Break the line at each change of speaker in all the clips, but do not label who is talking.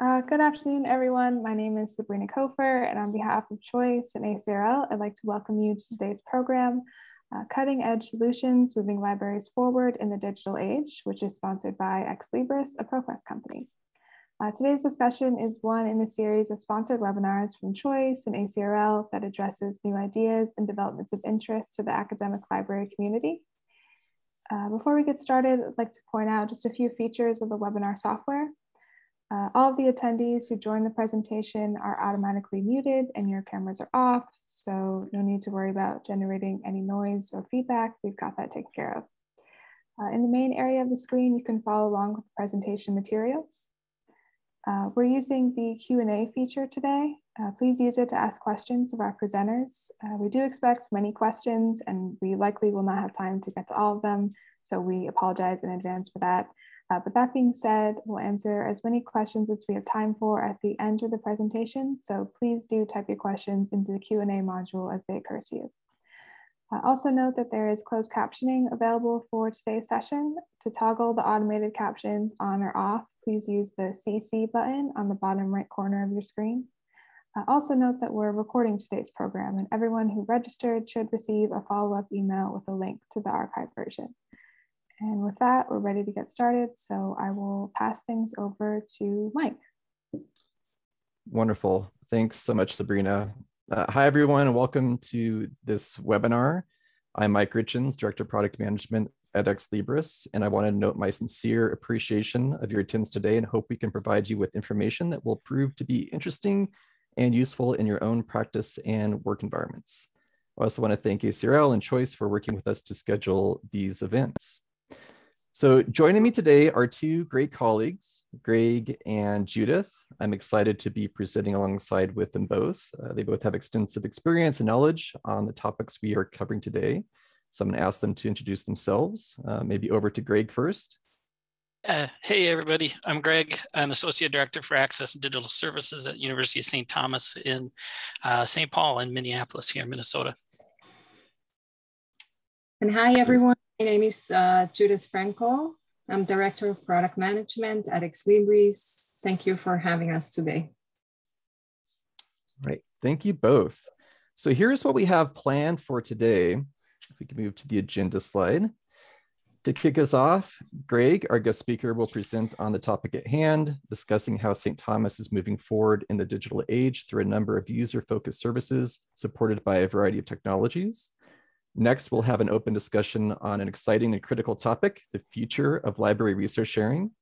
Uh, good afternoon, everyone. My name is Sabrina Kofer, and on behalf of Choice and ACRL, I'd like to welcome you to today's program, uh, Cutting Edge Solutions Moving Libraries Forward in the Digital Age, which is sponsored by Ex Libris, a ProQuest company. Uh, today's discussion is one in a series of sponsored webinars from Choice and ACRL that addresses new ideas and developments of interest to the academic library community. Uh, before we get started, I'd like to point out just a few features of the webinar software. Uh, all of the attendees who join the presentation are automatically muted and your cameras are off, so no need to worry about generating any noise or feedback. We've got that taken care of. Uh, in the main area of the screen, you can follow along with the presentation materials. Uh, we're using the Q&A feature today. Uh, please use it to ask questions of our presenters. Uh, we do expect many questions and we likely will not have time to get to all of them, so we apologize in advance for that. Uh, but that being said, we'll answer as many questions as we have time for at the end of the presentation. So please do type your questions into the Q&A module as they occur to you. Uh, also note that there is closed captioning available for today's session. To toggle the automated captions on or off, please use the CC button on the bottom right corner of your screen. Uh, also note that we're recording today's program and everyone who registered should receive a follow-up email with a link to the archive version. And with that, we're ready to get started. So I will pass things over to Mike.
Wonderful. Thanks so much, Sabrina. Uh, hi, everyone, and welcome to this webinar. I'm Mike Richins, Director of Product Management at Ex Libris, and I want to note my sincere appreciation of your attendance today and hope we can provide you with information that will prove to be interesting and useful in your own practice and work environments. I also want to thank ACRL and Choice for working with us to schedule these events. So joining me today are two great colleagues, Greg and Judith. I'm excited to be presenting alongside with them both. Uh, they both have extensive experience and knowledge on the topics we are covering today. So I'm gonna ask them to introduce themselves. Uh, maybe over to Greg first.
Uh, hey everybody, I'm Greg. I'm Associate Director for Access and Digital Services at University of St. Thomas in uh, St. Paul in Minneapolis here in Minnesota.
And hi everyone, my name is uh, Judith Fraenkel. I'm Director of Product Management at Ex Libris. Thank you for having us today.
Right, thank you both. So here's what we have planned for today. If we can move to the agenda slide. To kick us off, Greg, our guest speaker, will present on the topic at hand, discussing how St. Thomas is moving forward in the digital age through a number of user-focused services supported by a variety of technologies. Next, we'll have an open discussion on an exciting and critical topic, the future of library resource sharing.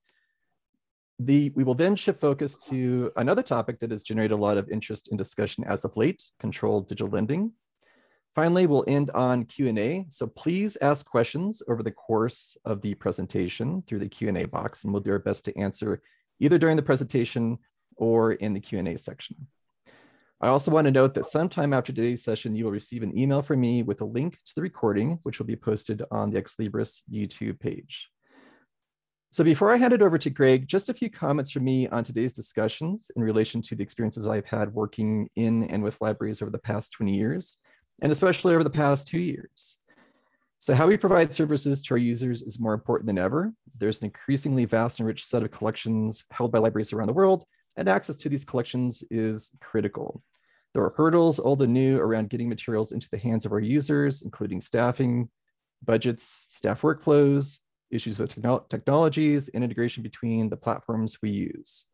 The, we will then shift focus to another topic that has generated a lot of interest in discussion as of late, controlled digital lending. Finally, we'll end on Q&A, so please ask questions over the course of the presentation through the Q&A box, and we'll do our best to answer either during the presentation or in the Q&A section. I also want to note that sometime after today's session, you will receive an email from me with a link to the recording, which will be posted on the Ex Libris YouTube page. So before I hand it over to Greg, just a few comments from me on today's discussions in relation to the experiences I've had working in and with libraries over the past 20 years, and especially over the past two years. So how we provide services to our users is more important than ever. There's an increasingly vast and rich set of collections held by libraries around the world, and access to these collections is critical. There are hurdles, old and new, around getting materials into the hands of our users, including staffing, budgets, staff workflows, issues with techno technologies, and integration between the platforms we use.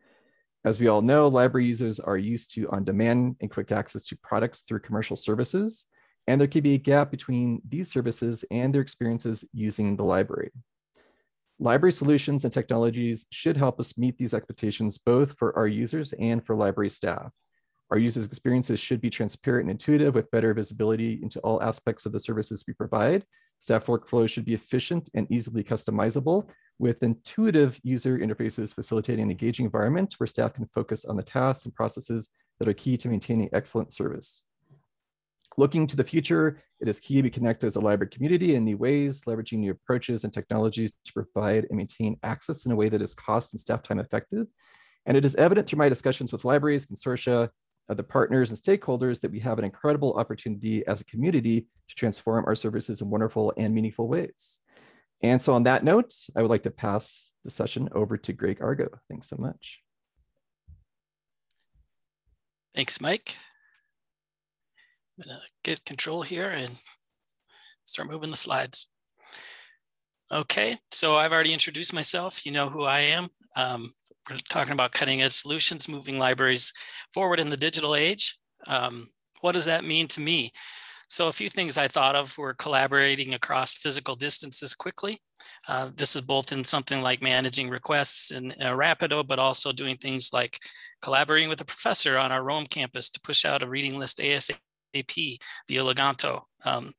As we all know, library users are used to on-demand and quick access to products through commercial services, and there can be a gap between these services and their experiences using the library. Library solutions and technologies should help us meet these expectations both for our users and for library staff. Our users' experiences should be transparent and intuitive with better visibility into all aspects of the services we provide. Staff workflows should be efficient and easily customizable with intuitive user interfaces facilitating an engaging environment where staff can focus on the tasks and processes that are key to maintaining excellent service. Looking to the future, it is key we connect as a library community in new ways, leveraging new approaches and technologies to provide and maintain access in a way that is cost and staff time effective. And it is evident through my discussions with libraries, consortia, other partners and stakeholders that we have an incredible opportunity as a community to transform our services in wonderful and meaningful ways. And so on that note, I would like to pass the session over to Greg Argo. Thanks so much.
Thanks, Mike. I'm gonna get control here and start moving the slides. Okay, so I've already introduced myself. You know who I am. Um, we're talking about cutting edge solutions, moving libraries forward in the digital age. Um, what does that mean to me? So a few things I thought of were collaborating across physical distances quickly. Uh, this is both in something like managing requests in uh, Rapido, but also doing things like collaborating with a professor on our Rome campus to push out a reading list ASAP via Leganto. Um,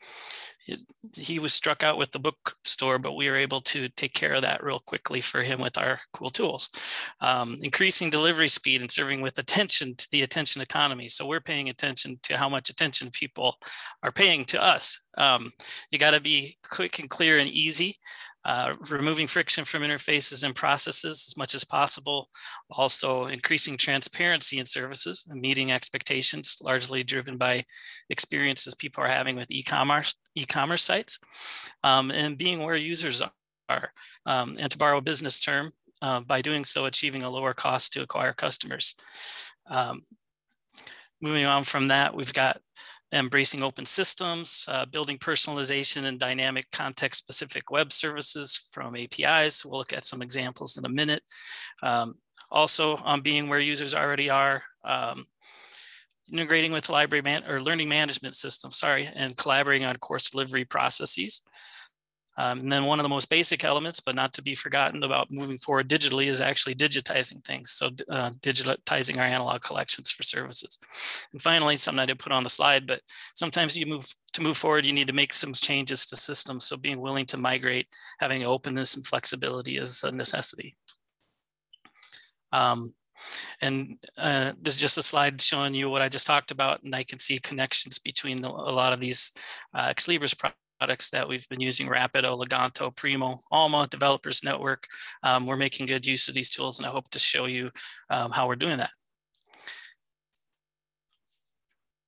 he was struck out with the bookstore, but we were able to take care of that real quickly for him with our cool tools. Um, increasing delivery speed and serving with attention to the attention economy. So we're paying attention to how much attention people are paying to us. Um, you got to be quick and clear and easy uh, removing friction from interfaces and processes as much as possible, also increasing transparency in services and meeting expectations, largely driven by experiences people are having with e-commerce e-commerce sites, um, and being where users are. Um, and to borrow a business term, uh, by doing so, achieving a lower cost to acquire customers. Um, moving on from that, we've got embracing open systems, uh, building personalization and dynamic context specific web services from APIs. We'll look at some examples in a minute. Um, also on being where users already are, um, integrating with library man or learning management systems, sorry, and collaborating on course delivery processes. Um, and then one of the most basic elements, but not to be forgotten about moving forward digitally is actually digitizing things. So uh, digitizing our analog collections for services. And finally, something I didn't put on the slide, but sometimes you move to move forward, you need to make some changes to systems. So being willing to migrate, having openness and flexibility is a necessity. Um, and uh, this is just a slide showing you what I just talked about, and I can see connections between the, a lot of these uh, Ex Libris products that we've been using, Rapido, Leganto, Primo, Alma, Developers Network. Um, we're making good use of these tools and I hope to show you um, how we're doing that.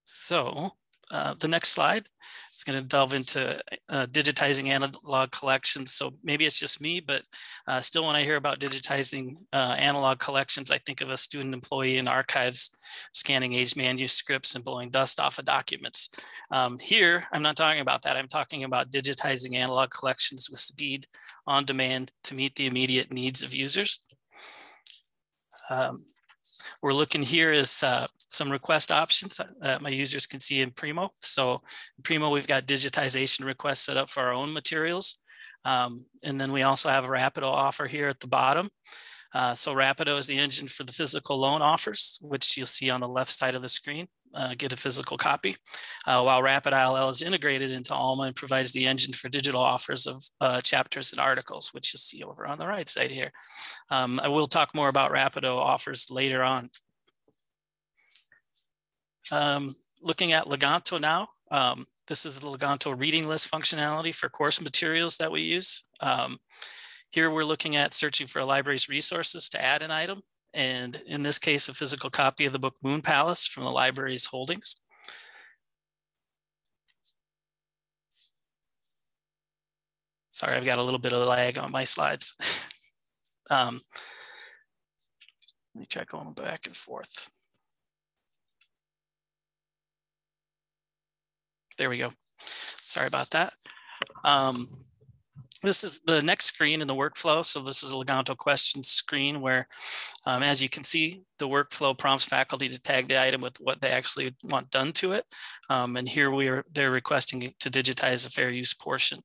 So uh, the next slide is going to delve into uh, digitizing analog collections. So maybe it's just me, but uh, still when I hear about digitizing uh, analog collections, I think of a student employee in archives scanning aged manuscripts and blowing dust off of documents. Um, here, I'm not talking about that. I'm talking about digitizing analog collections with speed on demand to meet the immediate needs of users. Um, we're looking here is uh, some request options that my users can see in Primo. So in Primo, we've got digitization requests set up for our own materials. Um, and then we also have a Rapido offer here at the bottom. Uh, so Rapido is the engine for the physical loan offers, which you'll see on the left side of the screen. Uh, get a physical copy, uh, while Rapid ILL is integrated into Alma and provides the engine for digital offers of uh, chapters and articles, which you'll see over on the right side here. Um, I will talk more about Rapido offers later on. Um, looking at Leganto now, um, this is the Leganto reading list functionality for course materials that we use. Um, here we're looking at searching for a library's resources to add an item. And in this case, a physical copy of the book Moon Palace from the library's holdings. Sorry, I've got a little bit of lag on my slides. um, let me check going back and forth. There we go. Sorry about that. Um, this is the next screen in the workflow. So this is a Leganto questions screen where, um, as you can see, the workflow prompts faculty to tag the item with what they actually want done to it. Um, and here we are, they're requesting to digitize a fair use portion.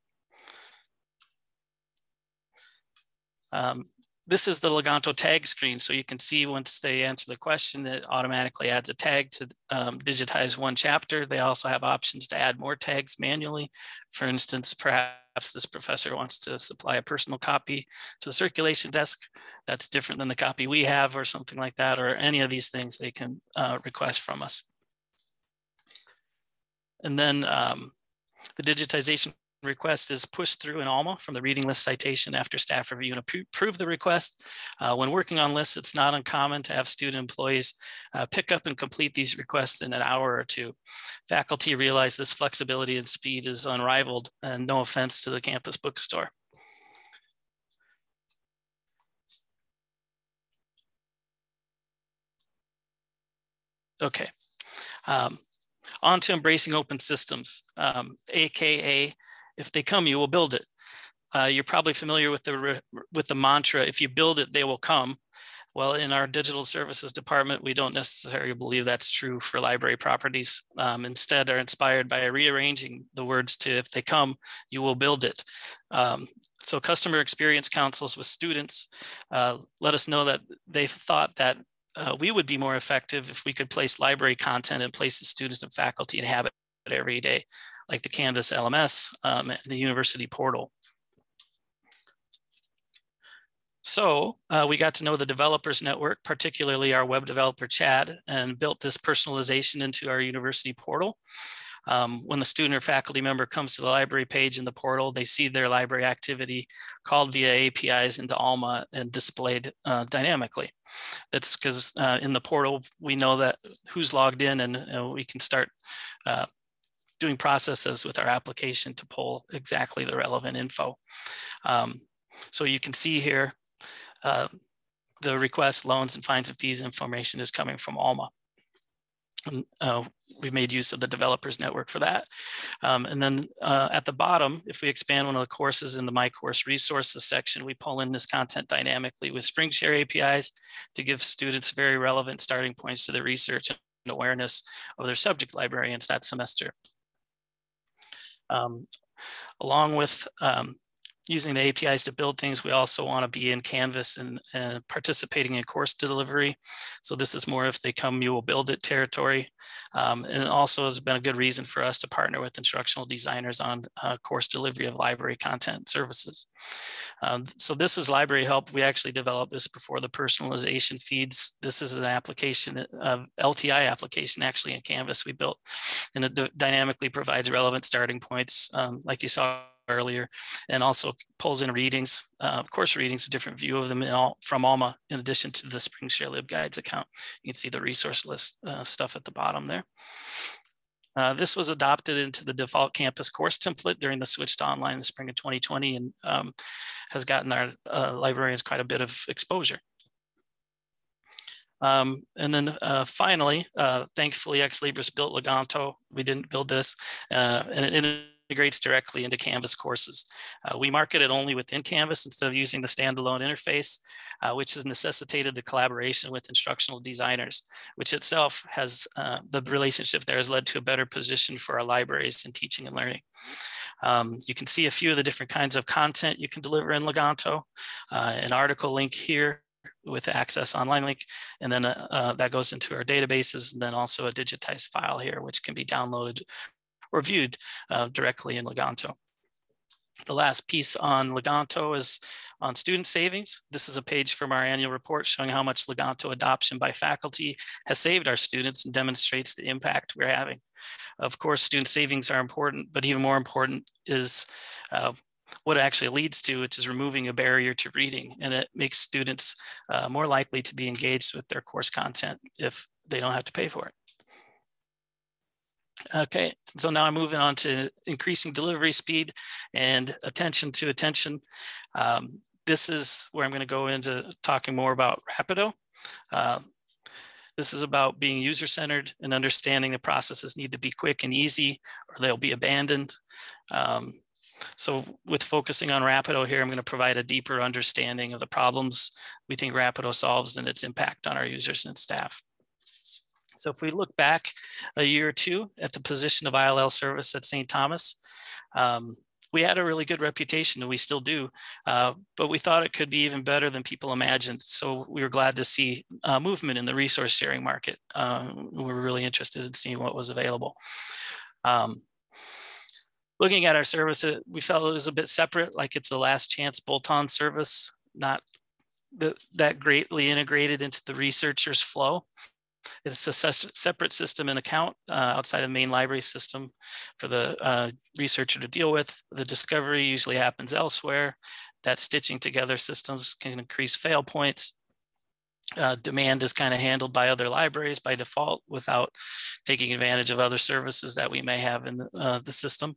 Um, this is the Leganto tag screen. So you can see once they answer the question, it automatically adds a tag to um, digitize one chapter. They also have options to add more tags manually. For instance, perhaps this professor wants to supply a personal copy to the circulation desk that's different than the copy we have or something like that, or any of these things they can uh, request from us. And then um, the digitization request is pushed through in ALMA from the reading list citation after staff review and approve the request. Uh, when working on lists, it's not uncommon to have student employees uh, pick up and complete these requests in an hour or two. Faculty realize this flexibility and speed is unrivaled and no offense to the campus bookstore. Okay. Um, on to embracing open systems, um, AKA, if they come, you will build it. Uh, you're probably familiar with the with the mantra, if you build it, they will come. Well, in our digital services department, we don't necessarily believe that's true for library properties. Um, instead, are inspired by rearranging the words to if they come, you will build it. Um, so customer experience councils with students uh, let us know that they thought that uh, we would be more effective if we could place library content in places students and faculty inhabit every day, like the Canvas LMS um, and the university portal. So uh, we got to know the developers network, particularly our web developer Chad, and built this personalization into our university portal. Um, when the student or faculty member comes to the library page in the portal, they see their library activity called via APIs into Alma and displayed uh, dynamically. That's because uh, in the portal, we know that who's logged in and uh, we can start uh, doing processes with our application to pull exactly the relevant info. Um, so you can see here uh, the request, loans, and fines and fees information is coming from Alma. And, uh, we made use of the developers network for that. Um, and then uh, at the bottom, if we expand one of the courses in the My Course Resources section, we pull in this content dynamically with Springshare APIs to give students very relevant starting points to the research and awareness of their subject librarians that semester. Um, along with um, using the APIs to build things. We also want to be in Canvas and, and, participating in course delivery. So this is more if they come, you will build it territory. Um, and also has been a good reason for us to partner with instructional designers on uh, course delivery of library content services. Um, so this is Library Help. We actually developed this before the personalization feeds. This is an application of LTI application actually in Canvas we built and it dynamically provides relevant starting points. Um, like you saw earlier, and also pulls in readings, uh, course readings, a different view of them all, from Alma, in addition to the Springshare LibGuides account. You can see the resource list uh, stuff at the bottom there. Uh, this was adopted into the default campus course template during the switch to online in the spring of 2020 and um, has gotten our uh, librarians quite a bit of exposure. Um, and then uh, finally, uh, thankfully, Ex Libris built Leganto. We didn't build this, uh, and it integrates directly into Canvas courses. Uh, we market it only within Canvas instead of using the standalone interface, uh, which has necessitated the collaboration with instructional designers, which itself has, uh, the relationship there has led to a better position for our libraries in teaching and learning. Um, you can see a few of the different kinds of content you can deliver in Leganto, uh, an article link here with the access online link. And then uh, uh, that goes into our databases and then also a digitized file here, which can be downloaded or viewed uh, directly in Leganto. The last piece on Leganto is on student savings. This is a page from our annual report showing how much Leganto adoption by faculty has saved our students and demonstrates the impact we're having. Of course, student savings are important, but even more important is uh, what it actually leads to, which is removing a barrier to reading. And it makes students uh, more likely to be engaged with their course content if they don't have to pay for it. Okay, so now I'm moving on to increasing delivery speed and attention to attention. Um, this is where I'm going to go into talking more about Rapido. Uh, this is about being user-centered and understanding the processes need to be quick and easy or they'll be abandoned. Um, so with focusing on Rapido here, I'm going to provide a deeper understanding of the problems we think Rapido solves and its impact on our users and staff. So if we look back a year or two at the position of ILL service at St. Thomas, um, we had a really good reputation and we still do, uh, but we thought it could be even better than people imagined. So we were glad to see uh, movement in the resource sharing market. Uh, we were really interested in seeing what was available. Um, looking at our service, we felt it was a bit separate, like it's a last chance bolt-on service, not that greatly integrated into the researcher's flow. It's a separate system and account uh, outside of main library system for the uh, researcher to deal with. The discovery usually happens elsewhere. That stitching together systems can increase fail points. Uh, demand is kind of handled by other libraries by default without taking advantage of other services that we may have in the, uh, the system.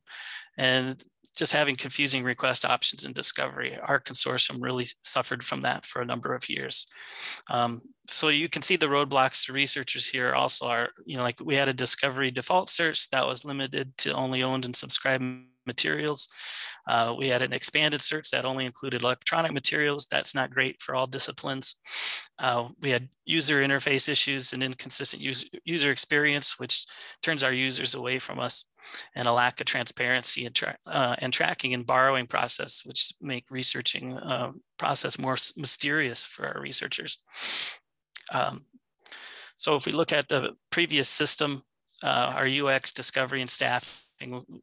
And just having confusing request options in discovery. Our consortium really suffered from that for a number of years. Um, so you can see the roadblocks to researchers here also are, you know, like we had a discovery default search that was limited to only owned and subscribed materials. Uh, we had an expanded search that only included electronic materials. That's not great for all disciplines. Uh, we had user interface issues and inconsistent user, user experience, which turns our users away from us, and a lack of transparency and, tra uh, and tracking and borrowing process, which make researching uh, process more mysterious for our researchers. Um, so if we look at the previous system, uh, our UX discovery and staff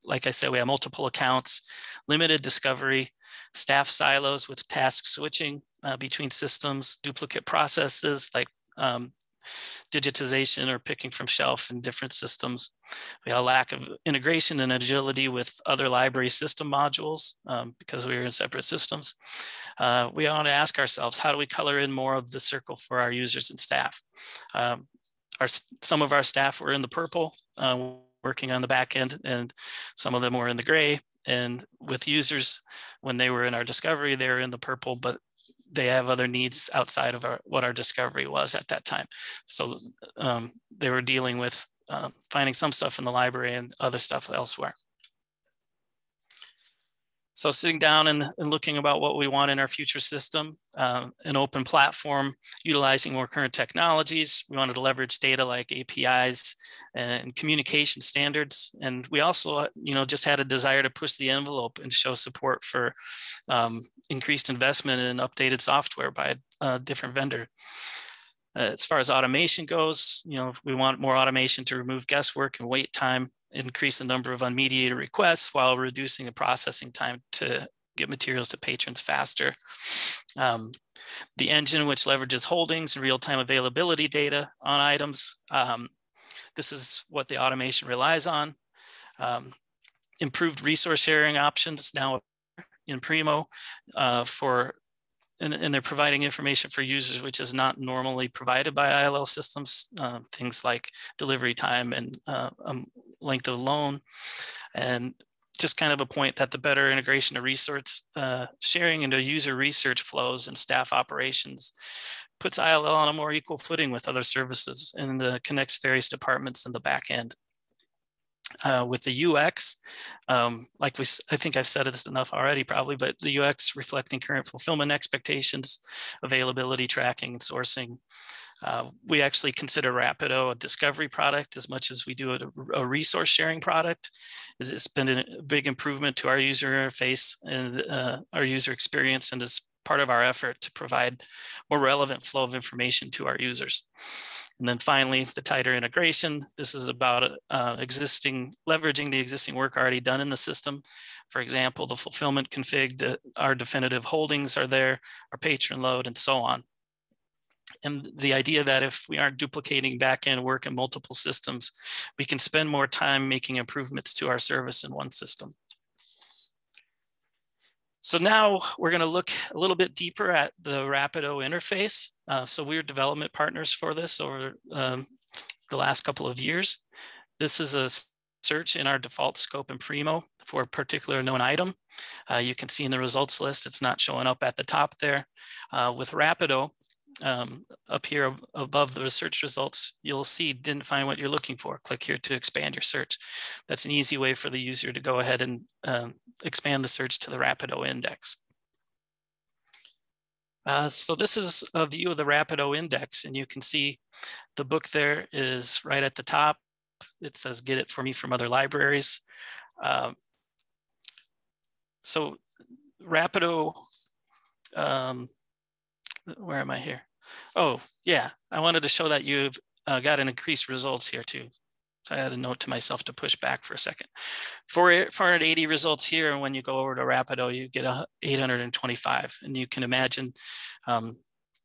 like I said, we have multiple accounts, limited discovery, staff silos with task switching uh, between systems, duplicate processes like um, digitization or picking from shelf in different systems. We had a lack of integration and agility with other library system modules um, because we were in separate systems. Uh, we want to ask ourselves, how do we color in more of the circle for our users and staff? Um, our, some of our staff were in the purple. Uh, working on the back end and some of them were in the gray. And with users when they were in our discovery they were in the purple but they have other needs outside of our, what our discovery was at that time. So um, they were dealing with uh, finding some stuff in the library and other stuff elsewhere so sitting down and, and, looking about what we want in our future system, uh, an open platform, utilizing more current technologies. We wanted to leverage data like APIs and communication standards. And we also, you know, just had a desire to push the envelope and show support for um, increased investment in updated software by a, a different vendor. Uh, as far as automation goes, you know, we want more automation to remove guesswork and wait time increase the number of unmediated requests while reducing the processing time to get materials to patrons faster. Um, the engine, which leverages holdings and real-time availability data on items. Um, this is what the automation relies on. Um, improved resource sharing options now in Primo uh, for and, and, they're providing information for users which is not normally provided by ILL systems, uh, things like delivery time and uh, um, length of loan. And just kind of a point that the better integration of resource uh, sharing into user research flows and staff operations puts ILL on a more equal footing with other services and uh, connects various departments in the back end. Uh, with the UX, um, like we, I think I've said this enough already probably, but the UX reflecting current fulfillment expectations, availability tracking and sourcing, uh, we actually consider Rapido a discovery product as much as we do a, a resource sharing product. It's been a big improvement to our user interface and uh, our user experience and is part of our effort to provide more relevant flow of information to our users. And then finally, the tighter integration. This is about uh, existing, leveraging the existing work already done in the system. For example, the fulfillment config, our definitive holdings are there, our patron load, and so on and the idea that if we aren't duplicating backend work in multiple systems, we can spend more time making improvements to our service in one system. So now we're going to look a little bit deeper at the Rapido interface. Uh, so we're development partners for this over um, the last couple of years. This is a search in our default scope in Primo for a particular known item. Uh, you can see in the results list, it's not showing up at the top there. Uh, with Rapido, um, up here above the search results, you'll see didn't find what you're looking for. Click here to expand your search. That's an easy way for the user to go ahead and um, expand the search to the Rapido index. Uh, so this is a view of the Rapido index, and you can see the book there is right at the top. It says, get it for me from other libraries. Um, so Rapido um, where am I here? Oh, yeah, I wanted to show that you've uh, got an increased results here too. So I had a note to myself to push back for a second. For 480 results here, and when you go over to Rapido, you get a 825. And you can imagine um,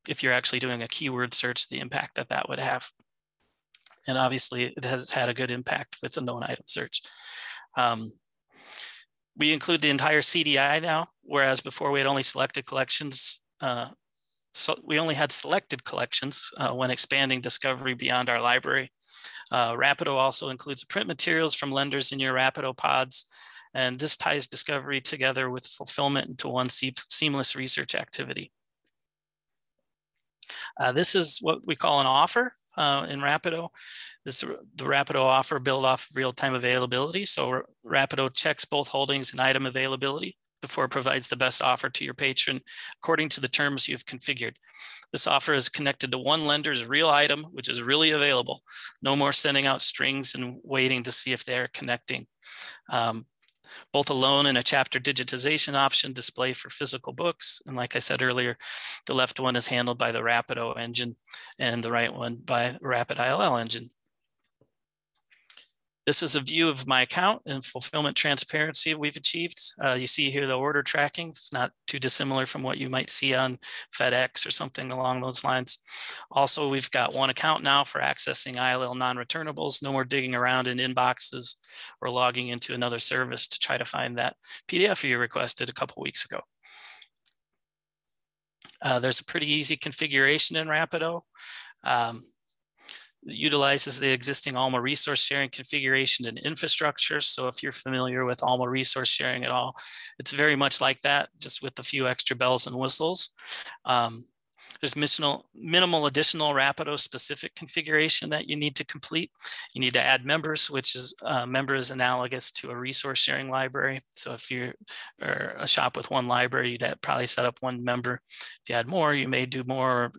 if you're actually doing a keyword search, the impact that that would have. And obviously it has had a good impact with the known item search. Um, we include the entire CDI now, whereas before we had only selected collections uh, so we only had selected collections uh, when expanding discovery beyond our library. Uh, Rapido also includes print materials from lenders in your Rapido pods, And this ties discovery together with fulfillment into one seamless research activity. Uh, this is what we call an offer uh, in Rapido. This the Rapido offer built off real-time availability. So Rapido checks both holdings and item availability before it provides the best offer to your patron according to the terms you've configured. This offer is connected to one lender's real item, which is really available. No more sending out strings and waiting to see if they're connecting. Um, both a loan and a chapter digitization option display for physical books. And like I said earlier, the left one is handled by the Rapido engine and the right one by Rapid ILL engine. This is a view of my account and fulfillment transparency we've achieved. Uh, you see here the order tracking. It's not too dissimilar from what you might see on FedEx or something along those lines. Also, we've got one account now for accessing ILL non-returnables. No more digging around in inboxes or logging into another service to try to find that PDF you requested a couple weeks ago. Uh, there's a pretty easy configuration in Rapido. Um, utilizes the existing Alma resource sharing configuration and infrastructure. So if you're familiar with Alma resource sharing at all, it's very much like that, just with a few extra bells and whistles. Um, there's minimal, minimal additional Rapido specific configuration that you need to complete. You need to add members, which is uh, member is analogous to a resource sharing library. So if you're a shop with one library, you'd probably set up one member. If you add more, you may do more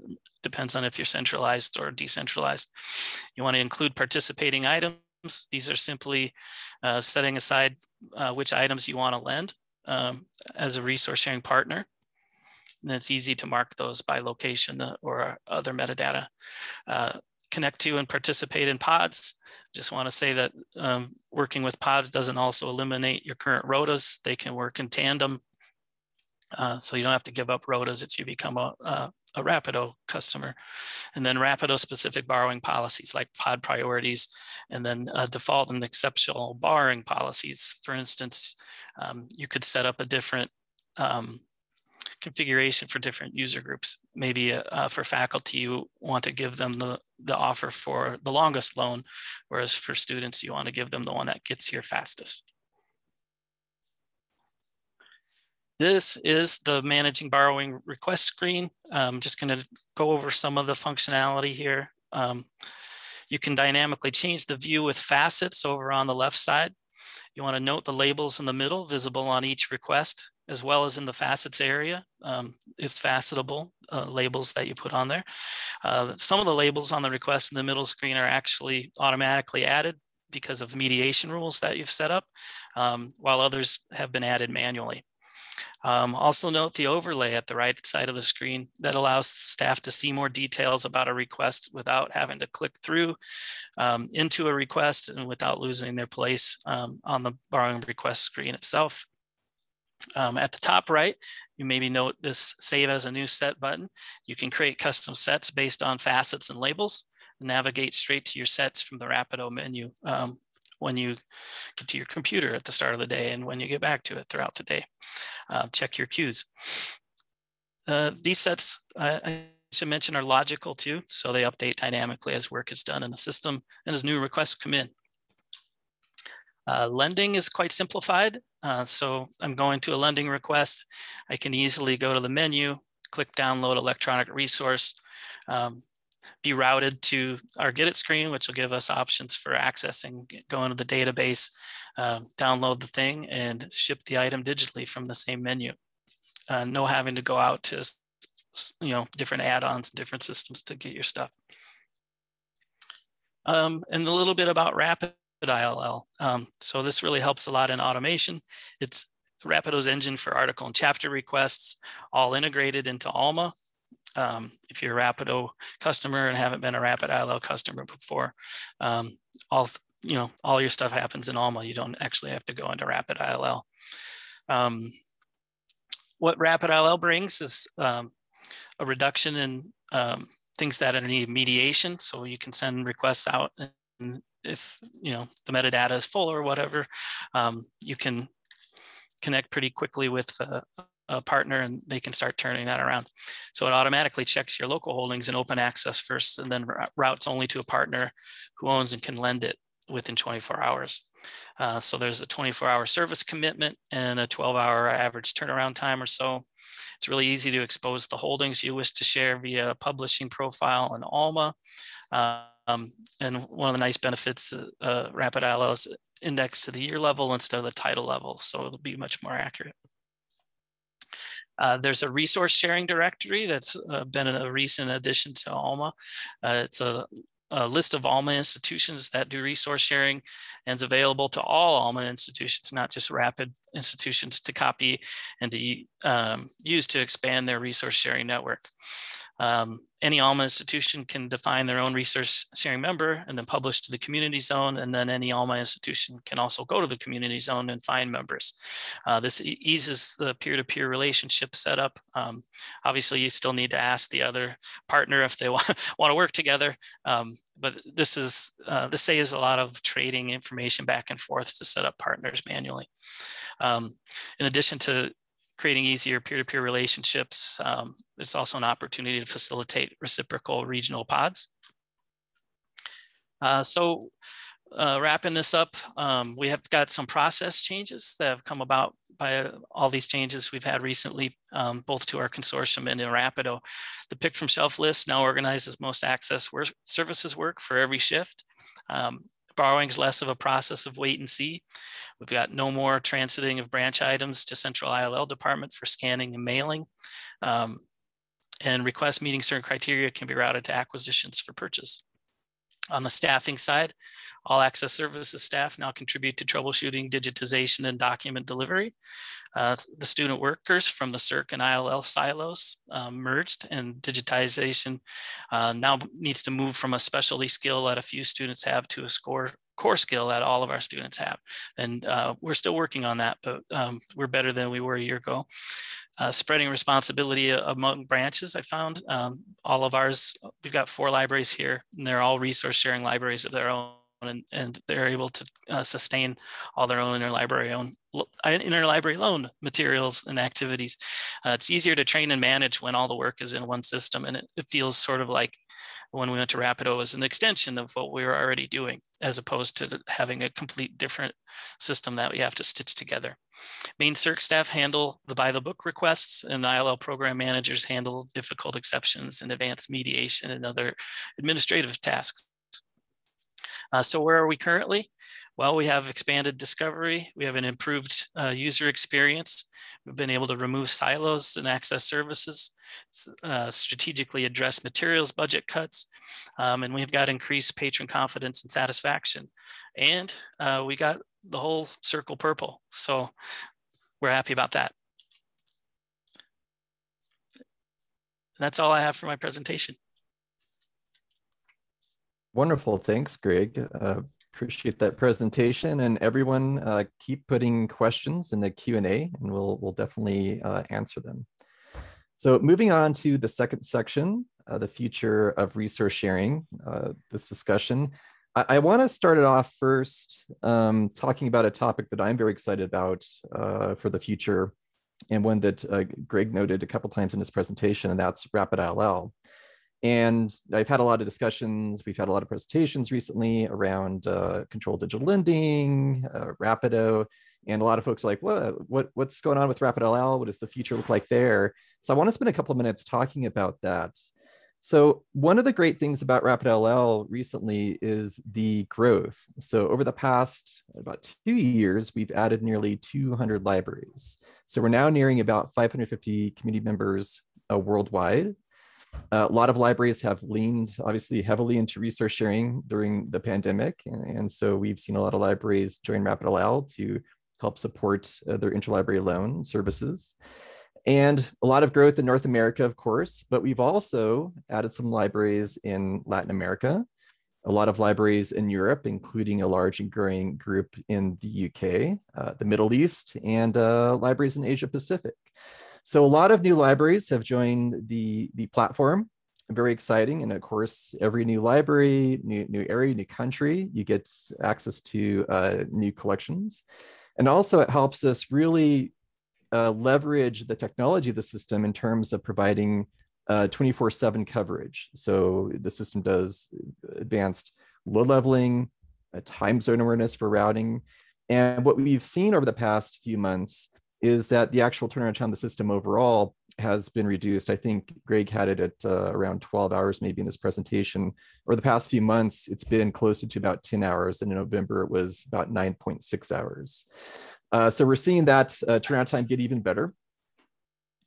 depends on if you're centralized or decentralized. You want to include participating items. These are simply uh, setting aside uh, which items you want to lend um, as a resource sharing partner. And it's easy to mark those by location uh, or other metadata. Uh, connect to and participate in pods. Just want to say that um, working with pods doesn't also eliminate your current rotas. They can work in tandem uh, so you don't have to give up rotas if you become a, a, Rapido customer. And then Rapido specific borrowing policies like pod priorities, and then uh, default and exceptional borrowing policies. For instance, um, you could set up a different um, configuration for different user groups. Maybe uh, for faculty, you want to give them the, the offer for the longest loan, whereas for students, you want to give them the one that gets here fastest. This is the managing borrowing request screen. I'm just going to go over some of the functionality here. Um, you can dynamically change the view with facets over on the left side. You want to note the labels in the middle visible on each request, as well as in the facets area. Um, it's facetable uh, labels that you put on there. Uh, some of the labels on the request in the middle screen are actually automatically added because of mediation rules that you've set up, um, while others have been added manually. Um, also note the overlay at the right side of the screen that allows staff to see more details about a request without having to click through um, into a request and without losing their place um, on the borrowing request screen itself. Um, at the top right, you maybe note this save as a new set button. You can create custom sets based on facets and labels navigate straight to your sets from the Rapido menu um, when you get to your computer at the start of the day and when you get back to it throughout the day. Uh, check your queues. Uh, these sets, uh, I should mention, are logical too, so they update dynamically as work is done in the system and as new requests come in. Uh, lending is quite simplified. Uh, so I'm going to a lending request. I can easily go to the menu, click download electronic resource, um, be routed to our Get It screen, which will give us options for accessing, go into the database, uh, download the thing, and ship the item digitally from the same menu. Uh, no having to go out to you know different add-ons and different systems to get your stuff. Um, and a little bit about Rapid ILL. Um, so this really helps a lot in automation. It's Rapido's engine for article and chapter requests, all integrated into Alma um, if you're a Rapido customer and haven't been a Rapid ILL customer before, um, all you know, all your stuff happens in Alma. You don't actually have to go into Rapid ILL. Um, what Rapid ILL brings is um, a reduction in um, things that need mediation. So you can send requests out and if you know the metadata is full or whatever, um, you can connect pretty quickly with uh, a partner and they can start turning that around. So it automatically checks your local holdings and open access first and then routes only to a partner who owns and can lend it. within 24 hours. Uh, so there's a 24 hour service commitment and a 12 hour average turnaround time or so. It's really easy to expose the holdings you wish to share via a publishing profile in Alma. Um, and one of the nice benefits, uh, uh, Rapid is indexed to the year level instead of the title level, so it'll be much more accurate. Uh, there's a resource sharing directory that's uh, been a recent addition to ALMA. Uh, it's a, a, list of ALMA institutions that do resource sharing and it's available to all ALMA institutions, not just rapid institutions to copy and to um, use to expand their resource sharing network. Um, any ALMA institution can define their own resource sharing member and then publish to the community zone. And then any ALMA institution can also go to the community zone and find members. Uh, this eases the peer-to-peer -peer relationship setup. Um, obviously, you still need to ask the other partner if they want, want to work together. Um, but this is uh, this saves a lot of trading information back and forth to set up partners manually. Um, in addition to creating easier peer-to-peer relationships. Um, it's also an opportunity to facilitate reciprocal regional pods. Uh, so uh, wrapping this up, um, we have got some process changes that have come about by all these changes we've had recently, um, both to our consortium and in Rapido. The pick from shelf list now organizes most access work, services work for every shift. Um, borrowing is less of a process of wait and see. We've got no more transiting of branch items to central ILL department for scanning and mailing. Um, and requests meeting certain criteria can be routed to acquisitions for purchase. On the staffing side, all access services staff now contribute to troubleshooting, digitization, and document delivery. Uh, the student workers from the CERC and ILL silos um, merged and digitization uh, now needs to move from a specialty skill that a few students have to a score core skill that all of our students have. And uh, we're still working on that, but um, we're better than we were a year ago. Uh, spreading responsibility among branches, I found um, all of ours, we've got four libraries here and they're all resource sharing libraries of their own and, and they're able to uh, sustain all their own interlibrary own uh, interlibrary loan materials and activities. Uh, it's easier to train and manage when all the work is in one system, and it, it feels sort of like when we went to Rapido as an extension of what we were already doing, as opposed to having a complete different system that we have to stitch together. Main CERC staff handle the by the book requests and the ILL program managers handle difficult exceptions and advanced mediation and other administrative tasks. Uh, so where are we currently? Well, we have expanded discovery. We have an improved uh, user experience. We've been able to remove silos and access services, uh, strategically address materials budget cuts, um, and we've got increased patron confidence and satisfaction. And uh, we got the whole circle purple. So we're happy about that. that's all I have for my presentation.
Wonderful. Thanks, Greg. Uh, appreciate that presentation and everyone uh, keep putting questions in the Q&A and we'll, we'll definitely uh, answer them. So moving on to the second section, uh, the future of resource sharing, uh, this discussion. I, I want to start it off first um, talking about a topic that I'm very excited about uh, for the future and one that Greg noted a couple times in his presentation, and that's Rapid ILL. And I've had a lot of discussions. We've had a lot of presentations recently around uh, controlled digital lending, uh, Rapido, and a lot of folks are like, what, what, what's going on with Rapid ILL? What does the future look like there? So I want to spend a couple of minutes talking about that. So one of the great things about Rapid ILL recently is the growth. So over the past about two years, we've added nearly 200 libraries. So we're now nearing about 550 community members uh, worldwide. Uh, a lot of libraries have leaned obviously heavily into resource sharing during the pandemic. And, and so we've seen a lot of libraries join Rapid ILL to help support uh, their interlibrary loan services. And a lot of growth in North America, of course, but we've also added some libraries in Latin America, a lot of libraries in Europe, including a large and growing group in the UK, uh, the Middle East, and uh, libraries in Asia Pacific. So a lot of new libraries have joined the, the platform. Very exciting. And of course, every new library, new, new area, new country, you get access to uh, new collections. And also it helps us really uh, leverage the technology of the system in terms of providing 24-7 uh, coverage. So the system does advanced load leveling, a time zone awareness for routing. And what we've seen over the past few months is that the actual turnaround time of the system overall has been reduced. I think Greg had it at uh, around 12 hours, maybe in this presentation. Over the past few months, it's been closer to about 10 hours. And in November, it was about 9.6 hours. Uh, so we're seeing that uh, turnaround time get even better.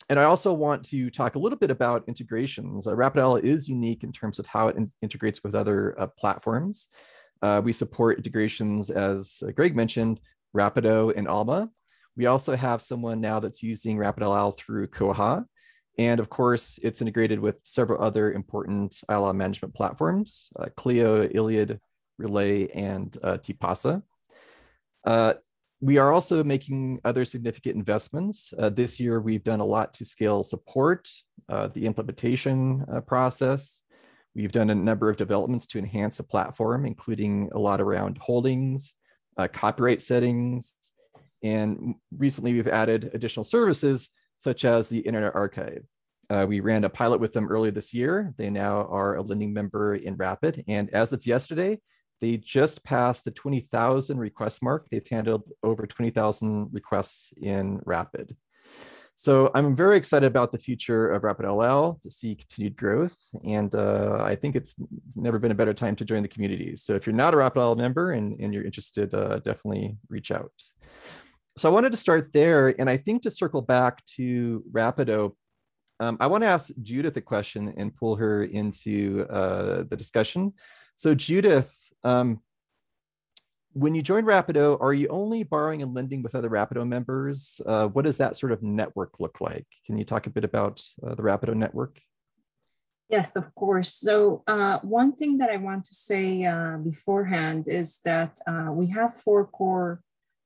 And I also want to talk a little bit about integrations. Uh, Rapid ILL is unique in terms of how it in integrates with other uh, platforms. Uh, we support integrations, as Greg mentioned, Rapido and Alma. We also have someone now that's using Rapid ILL through Koha. And of course, it's integrated with several other important ILL management platforms, uh, Clio, ILLiad, Relais, and uh, Tipasa. Uh, we are also making other significant investments. Uh, this year, we've done a lot to scale support, uh, the implementation uh, process. We've done a number of developments to enhance the platform, including a lot around holdings, uh, copyright settings, and recently we've added additional services such as the Internet Archive. Uh, we ran a pilot with them earlier this year. They now are a lending member in Rapid. And as of yesterday, they just passed the 20,000 request mark. They've handled over 20,000 requests in Rapid. So I'm very excited about the future of Rapid ILL to see continued growth. And uh, I think it's never been a better time to join the community. So if you're not a Rapid ILL member and, and you're interested, uh, definitely reach out. So I wanted to start there. And I think to circle back to Rapido, um, I want to ask Judith a question and pull her into uh, the discussion. So Judith, um, when you join Rapido, are you only borrowing and lending with other Rapido members? Uh, what does that sort of network look like? Can you talk a bit about uh, the Rapido network?
Yes, of course. So uh, one thing that I want to say uh, beforehand is that uh, we have four core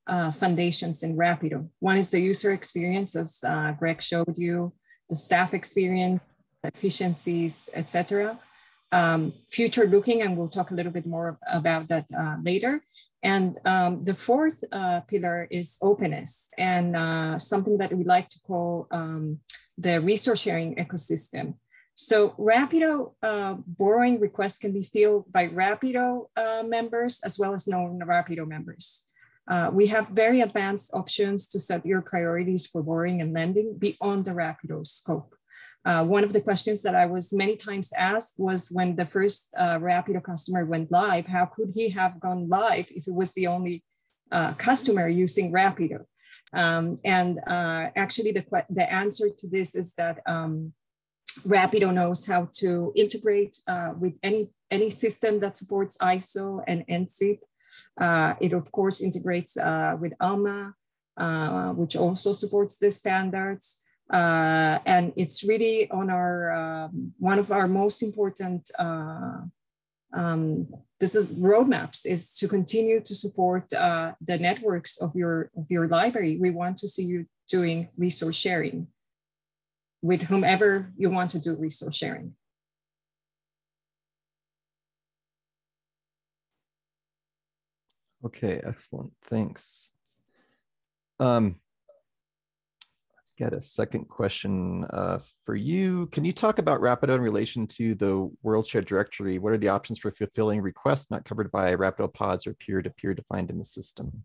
uh, foundations in Rapido. One is the user experience, as uh, Greg showed you, the staff experience, efficiencies, etc. Um, future looking, and we'll talk a little bit more about that uh, later. And um, the fourth uh, pillar is openness, and uh, something that we like to call um, the resource sharing ecosystem. So Rapido uh, borrowing requests can be filled by Rapido uh, members as well as non-Rapido members. Uh, we have very advanced options to set your priorities for borrowing and lending beyond the Rapido scope. Uh, one of the questions that I was many times asked was when the first uh, Rapido customer went live, how could he have gone live if it was the only uh, customer using Rapido? Um, and uh, actually the, the answer to this is that um, Rapido knows how to integrate uh, with any, any system that supports ISO and NCIP uh, it of course integrates uh, with ALMA, uh, which also supports the standards. Uh, and it's really on our um, one of our most important uh, um, this is roadmaps is to continue to support uh, the networks of your of your library. We want to see you doing resource sharing with whomever you want to do resource sharing.
Okay, excellent. Thanks. Um, get a second question uh, for you. Can you talk about Rapido in relation to the World Shared Directory? What are the options for fulfilling requests not covered by Rapido pods or peer-to-peer -peer defined in the system?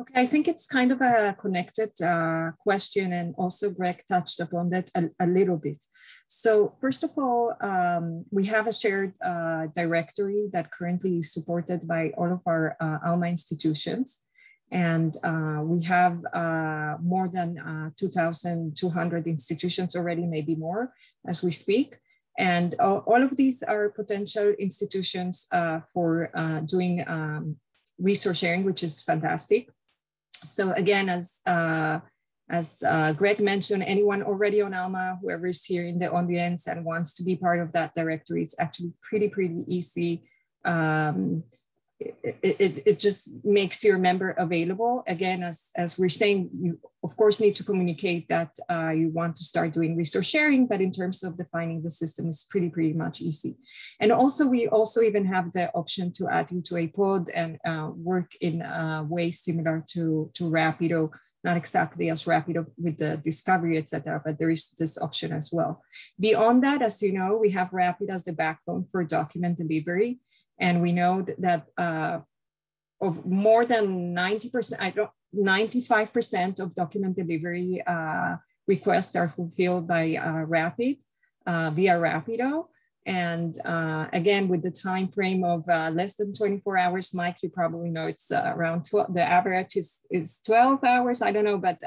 Okay, I think it's kind of a connected uh, question, and also Greg touched upon that a, a little bit. So, first of all, um, we have a shared uh, directory that currently is supported by all of our uh, ALMA institutions. And uh, we have uh, more than uh, 2,200 institutions already, maybe more as we speak. And all of these are potential institutions for doing um, resource sharing, which is fantastic. So again, as uh, as uh, Greg mentioned, anyone already on Alma, whoever is here in the audience and wants to be part of that directory, it's actually pretty, pretty easy. Um, it, it, just makes your member available. Again, as, as we're saying, you of course need to communicate that uh, you want to start doing resource sharing, but in terms of defining the system is pretty, pretty much easy. And also we also even have the option to add you to a pod and uh, work in a way similar to, to Rapido, not exactly as Rapido with the discovery, etc., but there is this option as well. Beyond that, as you know, we have Rapid as the backbone for document delivery. And we know that uh, of more than 90%, I don't, 95% of document delivery uh, requests are fulfilled by uh, Rapid uh, via Rapido. And uh, again, with the time frame of uh, less than 24 hours, Mike, you probably know it's around 12, the average is, is 12 hours. I don't know, but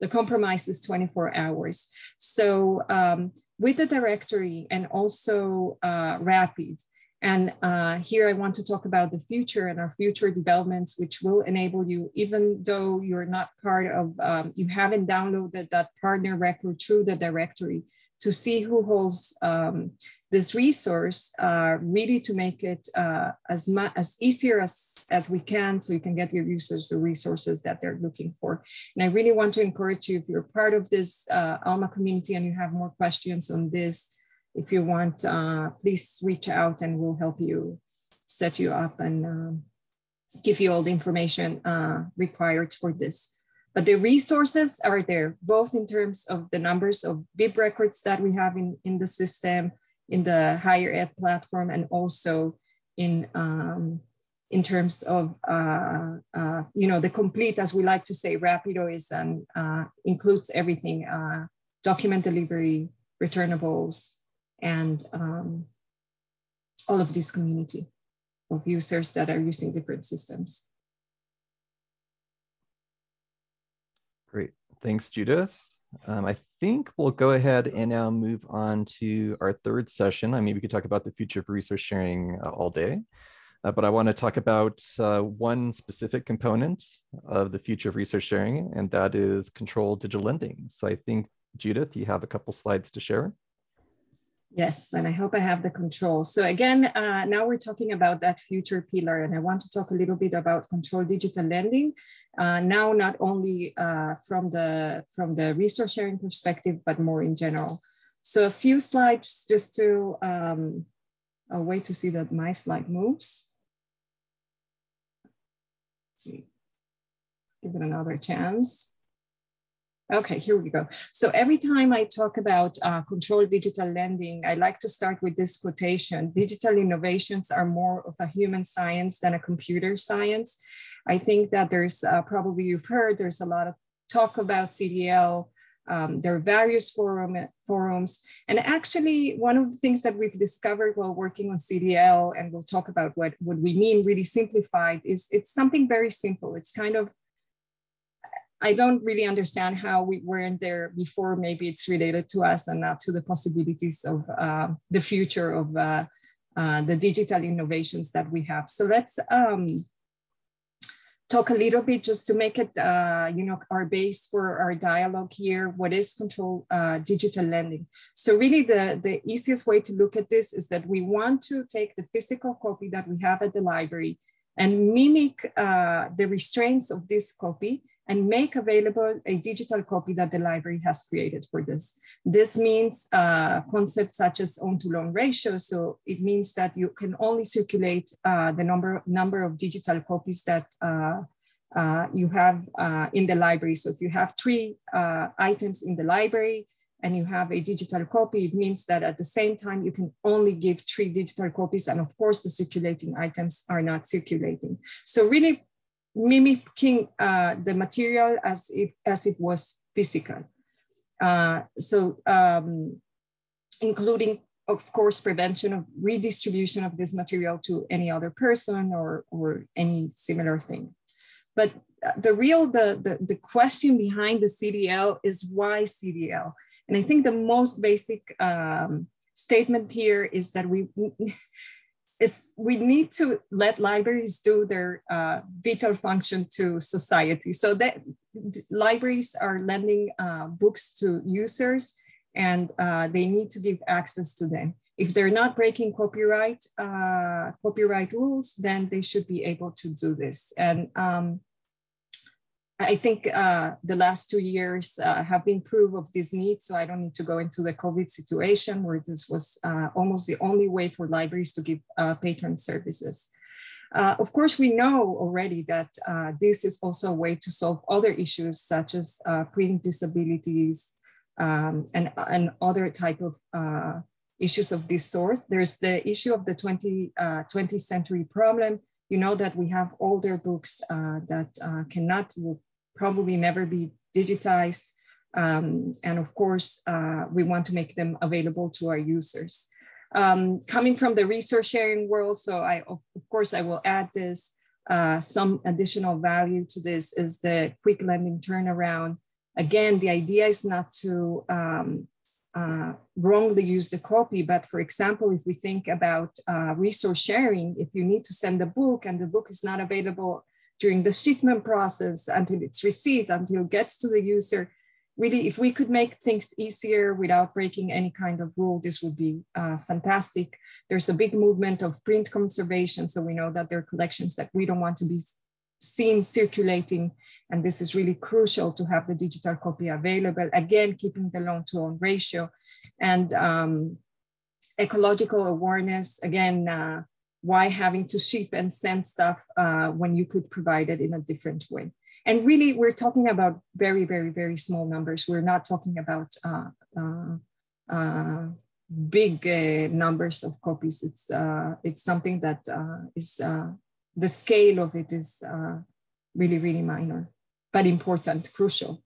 the compromise is 24 hours. So um, with the directory and also uh, Rapid, and uh, here I want to talk about the future and our future developments, which will enable you, even though you're not part of, um, you haven't downloaded that partner record through the directory, to see who holds um, this resource, uh, really to make it uh, as much as easier as, as we can so you can get your users the resources that they're looking for. And I really want to encourage you, if you're part of this uh, ALMA community and you have more questions on this, if you want, uh, please reach out and we'll help you set you up and um, give you all the information uh, required for this. But the resources are there, both in terms of the numbers of bib records that we have in, in the system, in the higher ed platform, and also in, um, in terms of, uh, uh, you know, the complete, as we like to say, Rapido is and uh, includes everything, uh, document delivery, returnables, and um, all of this community of users that are using different systems.
Great. Thanks, Judith. Um, I think we'll go ahead and now move on to our third session. I mean, we could talk about the future of resource sharing uh, all day, uh, but I want to talk about uh, one specific component of the future of resource sharing, and that is controlled digital lending. So I think, Judith, you have a couple slides to share.
Yes, and I hope I have the control. So again, uh, now we're talking about that future pillar, and I want to talk a little bit about control digital lending. Uh, now, not only uh, from the from the resource sharing perspective, but more in general. So a few slides just to um, a way to see that my slide moves. Let's see, give it another chance. Okay, here we go. So every time I talk about uh, controlled digital lending, I like to start with this quotation. Digital innovations are more of a human science than a computer science. I think that there's uh, probably you've heard, there's a lot of talk about CDL. Um, there are various forum, forums. And actually, one of the things that we've discovered while working on CDL, and we'll talk about what, what we mean really simplified, is it's something very simple. It's kind of I don't really understand how we weren't there before. Maybe it's related to us and not to the possibilities of uh, the future of uh, uh, the digital innovations that we have. So let's um, talk a little bit just to make it, uh, you know, our base for our dialogue here. What is control uh, digital lending? So really the, the easiest way to look at this is that we want to take the physical copy that we have at the library and mimic uh, the restraints of this copy and make available a digital copy that the library has created for this. This means uh, concepts such as on-to-loan ratio. So it means that you can only circulate uh, the number, number of digital copies that uh, uh you have uh, in the library. So if you have three uh, items in the library, and you have a digital copy, it means that at the same time, you can only give three digital copies. And of course, the circulating items are not circulating. So really mimicking uh, the material as it, as it was physical. Uh, so um, including, of course, prevention of redistribution of this material to any other person or, or any similar thing. But the real, the, the, the question behind the CDL is why CDL? And I think the most basic um, statement here is that we is we need to let libraries do their uh, vital function to society. So that libraries are lending uh, books to users and uh, they need to give access to them. If they're not breaking copyright uh, copyright rules, then they should be able to do this. And um, I think uh, the last two years uh, have been proof of this need. So I don't need to go into the COVID situation where this was uh, almost the only way for libraries to give uh, patron services. Uh, of course, we know already that uh, this is also a way to solve other issues such as print disabilities um, and, and other type of issues of this sort. There's the issue of the 20, uh, 20th century problem. You know that we have older books uh, that uh, cannot, will probably never be digitized. Um, and of course, uh, we want to make them available to our users. Um, coming from the resource sharing world, so I, of, of course, I will add this. Uh, some additional value to this is the quick lending turnaround. Again, the idea is not to um, uh, wrongly use the copy. But for example, if we think about uh, resource sharing, if you need to send a book and the book is not available during the shipment process until it's received, until it gets to the user, really, if we could make things easier without breaking any kind of rule, this would be uh, fantastic. There's a big movement of print conservation. So we know that there are collections that we don't want to be seen circulating. And this is really crucial to have the digital copy available. Again, keeping the loan to own ratio and um, ecological awareness. Again, uh, why having to ship and send stuff uh, when you could provide it in a different way? And really, we're talking about very, very, very small numbers. We're not talking about uh, uh, uh big uh, numbers of copies. It's it's something that is the scale of it is really, really minor, but important, crucial.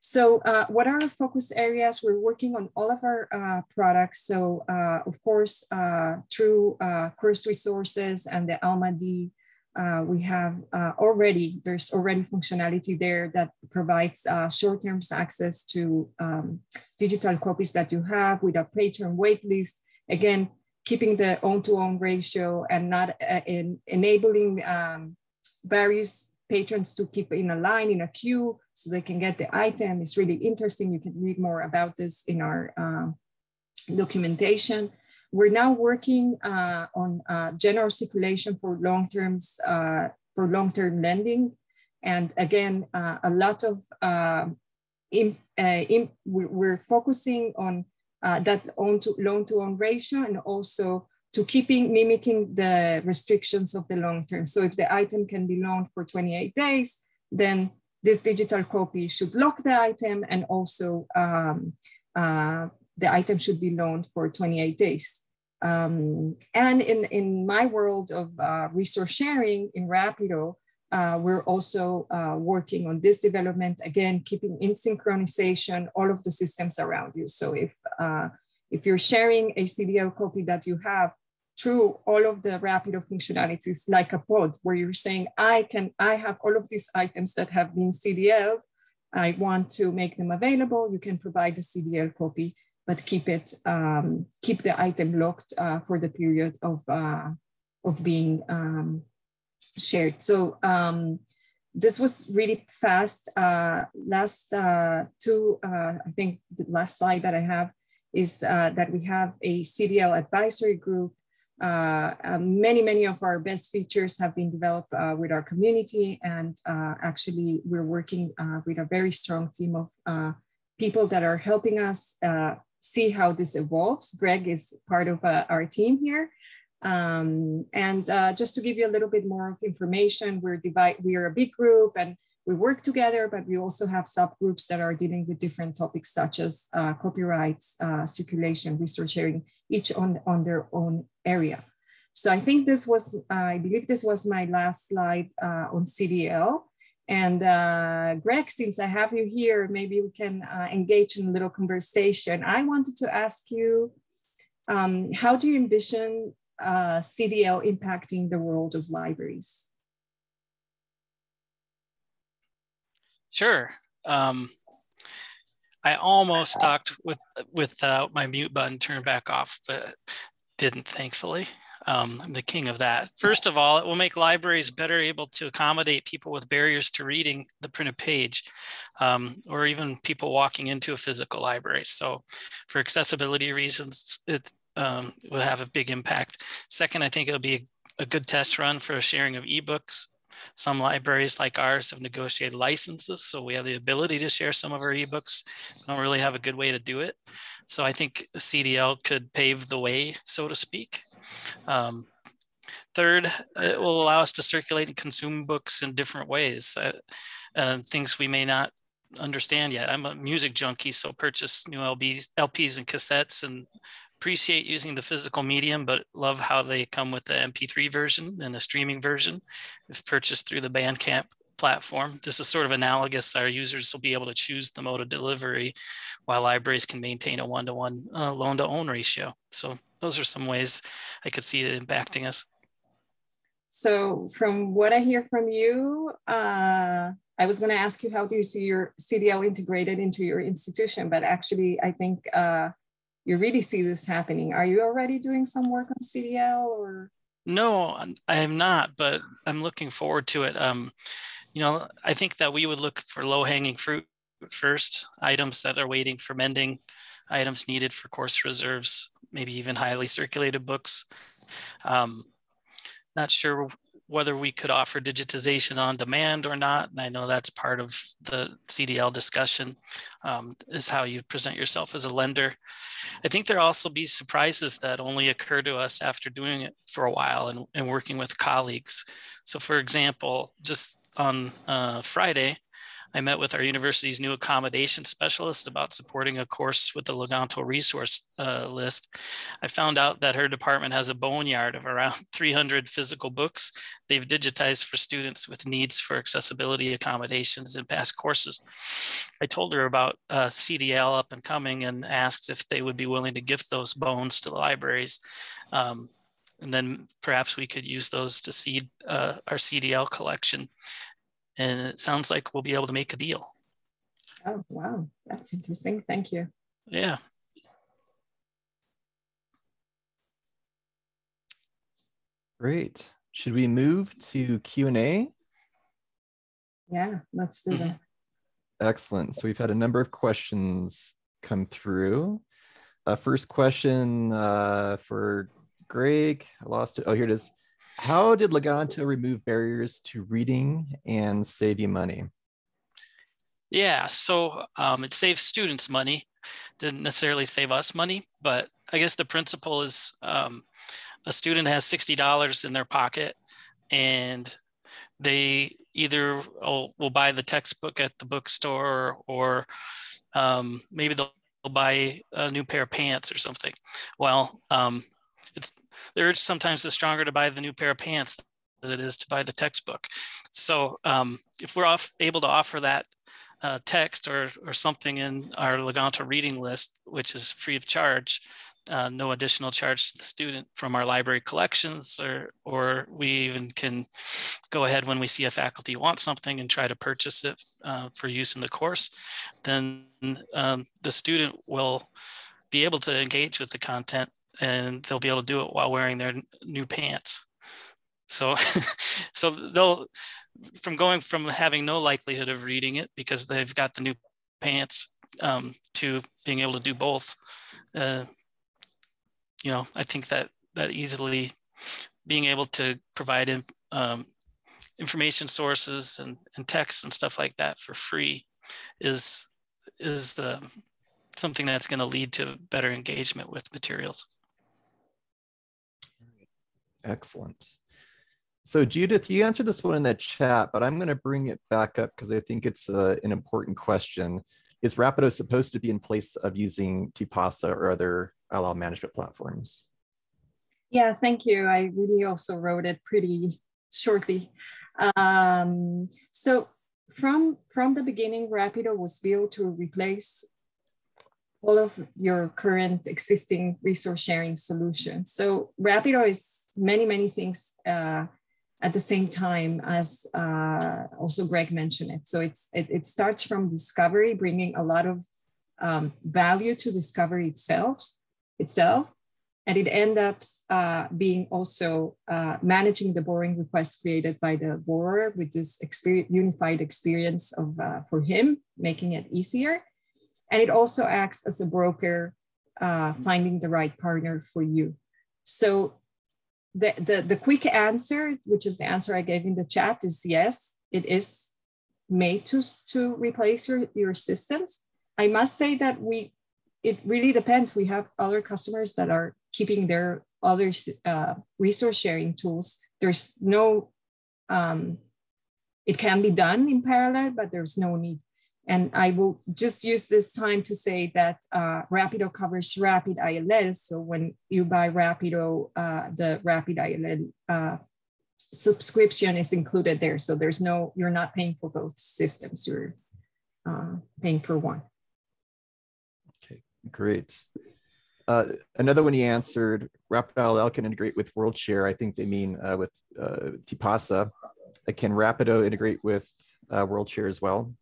So uh, what are our focus areas? We're working on all of our uh, products. So uh, of course, uh, through uh, course resources and the Alma-D, uh, we have already, there's already functionality there that provides short-term access to um, digital copies that you have with a patron waitlist. Again, keeping the own-to-own ratio and not in enabling um, various patrons to keep in a line, in a queue, so they can get the item. It's really interesting. You can read more about this in our uh, documentation. We're now working uh, on uh, general circulation for long terms uh, for long-term lending, and again, uh, a lot of um, in, uh, in, we're focusing on that own to loan to own ratio and also to keeping mimicking the restrictions of the long term. So if the item can be loaned for 28 days, then this digital copy should lock the item and also um, uh, the item should be loaned for 28 days. Um, and in, in my world of uh, resource sharing in Rapido, uh, we're also uh, working on this development, again, keeping in synchronization all of the systems around you. So if, uh, if you're sharing a CDL copy that you have, through all of the Rapido functionalities like a pod where you're saying, I can, I have all of these items that have been CDL. I want to make them available. You can provide a CDL copy, but keep it, um, keep the item locked uh, for the period of, uh, of being um, shared. So um, this was really fast. Uh, last uh, two, uh, I think the last slide that I have is uh, that we have a CDL advisory group many, many of our best features have been developed uh, with our community. And uh, actually, we're working uh, with a very strong team of uh, people that are helping us see how this evolves. Greg is part of our team here. Um, and just to give you a little bit more of information, we're divide, we are a big group and we work together, but we also have subgroups that are dealing with different topics such as uh, copyrights, uh, circulation, resource sharing, each on, on their own area. So I think this was, I believe this was my last slide uh, on CDL. And uh, Greg, since I have you here, maybe we can uh, engage in a little conversation. I wanted to ask you, um, how do you envision CDL impacting the world of libraries?
Sure. Um, I almost talked with without my mute button turned back off, but didn't thankfully. Um, I'm the king of that. First of all, it will make libraries better able to accommodate people with barriers to reading the printed page, um, or even people walking into a physical library. So, for accessibility reasons, it um, will have a big impact. Second, I think it'll be a, a good test run for sharing of ebooks some libraries like ours have negotiated licenses, so we have the ability to share some of our ebooks. We don't really have a good way to do it. So I think CDL could pave the way, so to speak. Um, third, it will allow us to circulate and consume books in different ways, uh, uh, things we may not understand yet. I'm a music junkie, so purchase new LPs, LPs and cassettes and appreciate using the physical medium, but love how they come with the MP3 version and a streaming version if purchased through the Bandcamp platform. This is sort of analogous. Our users will be able to choose the mode of delivery while libraries can maintain a one-to-one uh, loan-to-own ratio. So those are some ways I could see it impacting us.
So from what I hear from you, uh, I was going to ask you how do you see your CDL integrated into your institution, but actually I think uh, you really see this happening. Are you already doing some work on CDL or?
No, I am not, but I'm looking forward to it. Um, you know, I think that we would look for low hanging fruit first, items that are waiting for mending, items needed for course reserves, maybe even highly circulated books. Um, not sure whether we could offer digitization on demand or not. And I know that's part of the CDL discussion um, is how you present yourself as a lender. I think there'll also be surprises that only occur to us after doing it for a while and, and working with colleagues. So for example, just on uh, Friday, I met with our university's new accommodation specialist about supporting a course with the Leganto resource uh, list. I found out that her department has a boneyard of around 300 physical books they've digitized for students with needs for accessibility accommodations in past courses. I told her about uh, CDL up and coming and asked if they would be willing to gift those bones to the libraries. Um, and then perhaps we could use those to seed uh, our CDL collection and it sounds like we'll be able to make a deal.
Oh, wow. That's interesting. Thank you.
Yeah.
Great. Should we move to Q&A?
Yeah, let's do that.
Excellent. So we've had a number of questions come through. Uh, first question uh, for Greg. I lost it. Oh, here it is. How did Leganto remove barriers to reading and save you money?
Yeah, so um, it saves students money. Didn't necessarily save us money, but I guess the principle is um, a student has $60 in their pocket and they either will, will buy the textbook at the bookstore or um, maybe they'll buy a new pair of pants or something. Well, um, it's the urge sometimes is stronger to buy the new pair of pants than it is to buy the textbook. So um, if we're off, able to offer that uh, text or, or something in our Leganto reading list, which is free of charge, uh, no additional charge to the student from our library collections, or, or we even can go ahead when we see a faculty want something and try to purchase it uh, for use in the course, then um, the student will be able to engage with the content and they'll be able to do it while wearing their new pants. So, so they'll from going from having no likelihood of reading it because they've got the new pants um, to being able to do both. Uh, you know, I think that that easily being able to provide um, information sources and, and text and stuff like that for free is is uh, something that's going to lead to better engagement with materials.
Excellent. So Judith, you answered this one in the chat, but I'm going to bring it back up because I think it's uh, an important question. Is Rapido supposed to be in place of using Tipasa or other ILL management platforms?
Yeah, thank you. I really also wrote it pretty shortly. Um, so from, from the beginning, Rapido was built to replace all of your current existing resource sharing solutions. So Rapido is many, many things uh, at the same time as uh, also Greg mentioned it. So it's, it, it, starts from discovery, bringing a lot of um, value to discovery itself, itself. And it ends up uh, being also uh, managing the borrowing request created by the borrower with this experience, unified experience of uh, for him, making it easier and it also acts as a broker, uh, finding the right partner for you. So the, the, the quick answer, which is the answer I gave in the chat, is yes, it is made to, to replace your, your systems. I must say that we, it really depends. We have other customers that are keeping their other uh, resource sharing tools. There's no, um, it can be done in parallel, but there's no need And I will just use this time to say that uh, Rapido covers Rapid ILL. So when you buy Rapido, uh, the Rapid ILL uh, subscription is included there. So there's no, you're not paying for both systems, you're uh, paying for one.
Okay, great. Uh, another one he answered, Rapid ILL can integrate with WorldShare. I think they mean uh, with Tipasa. Can Rapido integrate with WorldShare as well?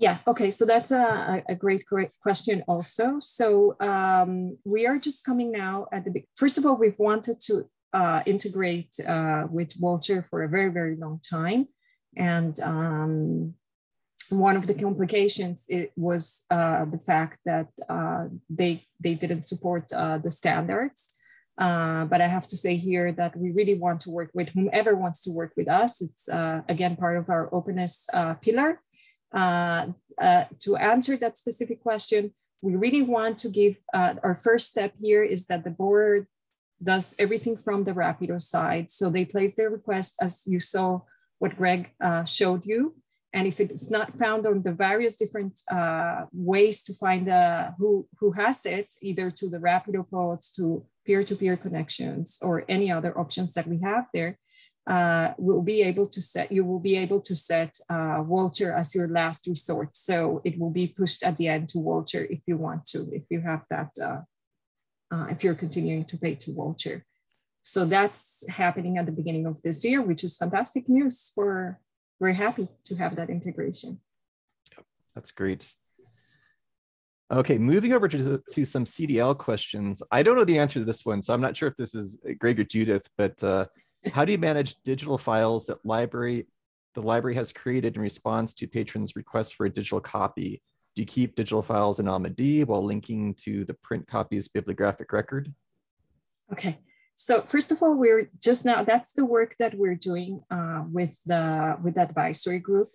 Yeah, okay, so that's a, a great, great question also. So um, we are just coming now at the, first of all, we've wanted to uh, integrate uh, with Walter for a very, very long time. And um, one of the complications it was uh, the fact that uh, they, they didn't support uh, the standards. Uh, but I have to say here that we really want to work with whomever wants to work with us. It's again part of our openness pillar. Uh, uh, to answer that specific question, we really want to give uh, our first step here is that the board does everything from the Rapido side. So they place their request as you saw what Greg uh, showed you. And if it's not found on the various different uh, ways to find uh, who, who has it, either to the Rapido pods, to peer-to-peer -peer connections, or any other options that we have there, uh, will be able to set, you will be able to set uh, WorldShare as your last resort. So it will be pushed at the end to Walter if you want to, if you have that, uh, uh, if you're continuing to pay to Walter. So that's happening at the beginning of this year, which is fantastic news for, we're happy to have that integration.
Yep, that's great. Okay, moving over to, to some CDL questions. I don't know the answer to this one, so I'm not sure if this is Greg or Judith, but uh, how do you manage digital files that library the library has created in response to patrons' requests for a digital copy? Do you keep digital files in Alma D while linking to the print copy's bibliographic record?
Okay, so first of all, we're just now, that's the work that we're doing uh, with, the, with the advisory group.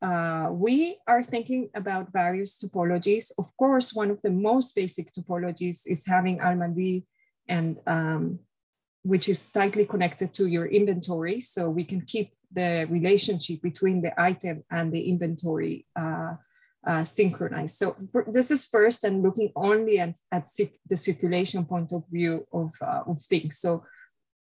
Uh, we are thinking about various topologies. Of course, one of the most basic topologies is having Alma D and um, which is tightly connected to your inventory. So we can keep the relationship between the item and the inventory uh, uh, synchronized. So this is first and looking only at, at the circulation point of view of, uh, of things. So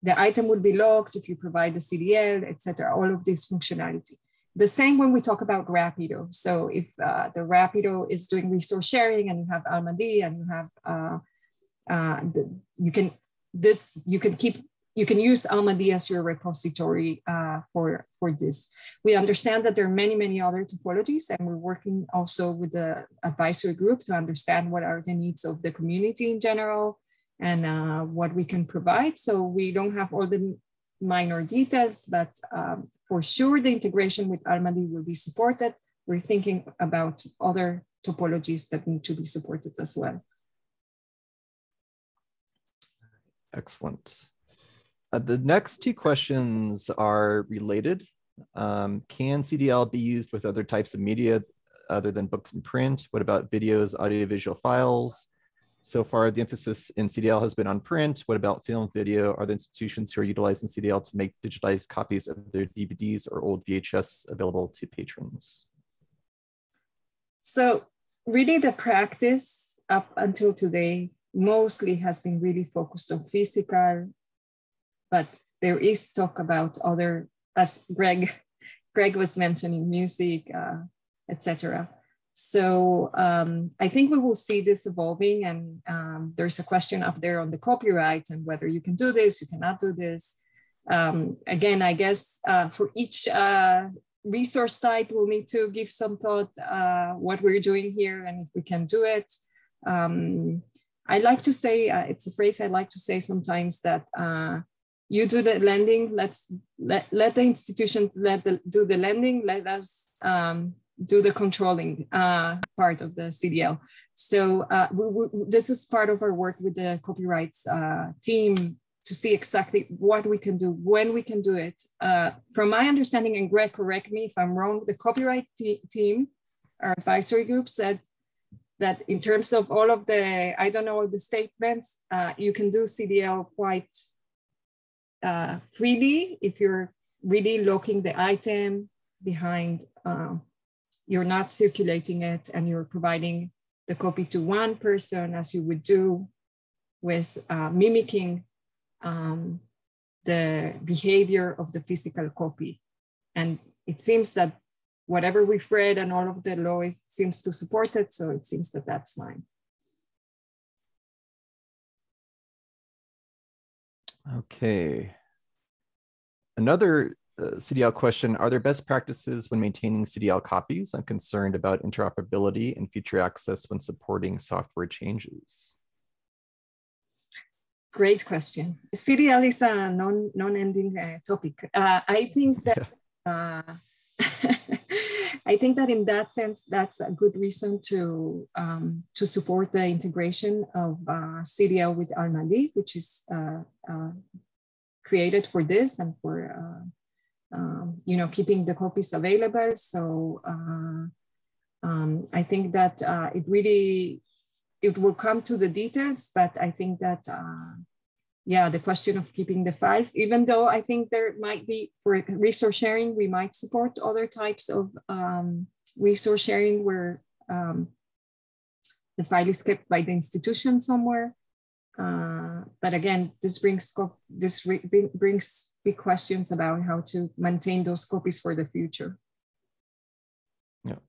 the item will be locked if you provide the CDL, etc. all of this functionality. The same when we talk about Rapido. So if uh, the Rapido is doing resource sharing and you have Alma D and you have, uh, uh, the, you can this you can keep you can use Alma D as your repository uh, for, for this. We understand that there are many, many other topologies and we're working also with the advisory group to understand what are the needs of the community in general and uh, what we can provide. So we don't have all the minor details, but um, for sure the integration with Alma will be supported. We're thinking about other topologies that need to be supported as well.
Excellent. Uh, the next two questions are related. Um, can CDL be used with other types of media other than books and print? What about videos, audiovisual files? So far, the emphasis in CDL has been on print. What about film, video? Are the institutions who are utilizing CDL to make digitized copies of their DVDs or old VHS available to patrons?
So really the practice up until today mostly has been really focused on physical, but there is talk about other, as Greg, Greg was mentioning, music, uh, etc. So um, I think we will see this evolving, and um, there's a question up there on the copyrights and whether you can do this, you cannot do this. Um, again, I guess uh, for each uh, resource type, we'll need to give some thought uh, what we're doing here and if we can do it. Um, I like to say, uh, it's a phrase I like to say sometimes that uh, you do the lending, let's let, let the institution let the, do the lending, let us um, do the controlling uh, part of the CDL. So uh, we, we, this is part of our work with the copyrights uh, team to see exactly what we can do, when we can do it. Uh, from my understanding, and Greg, correct me if I'm wrong, the copyright team, our advisory group said that in terms of all of the, I don't know, the statements, uh, you can do CDL quite uh, freely if you're really locking the item behind, uh, you're not circulating it and you're providing the copy to one person as you would do with uh, mimicking um, the behavior of the physical copy. And it seems that whatever we've read and all of the law is, seems to support it. So it seems that that's fine.
Okay. Another uh, CDL question, are there best practices when maintaining CDL copies? I'm concerned about interoperability and future access when supporting software changes.
Great question. CDL is a non, non-ending uh, topic. Uh, I think that yeah. Uh, I think that in that sense, that's a good reason to um, to support the integration of uh, CDL with Alma D, which is uh, uh, created for this and for uh, um, you know keeping the copies available. So uh, um, I think that uh, it really it will come to the details, but I think that yeah, the question of keeping the files, even though I think there might be for resource sharing, we might support other types of um, resource sharing where um, the file is kept by the institution somewhere. Uh, but again, this brings this brings big questions about how to maintain those copies for the future.
Yeah.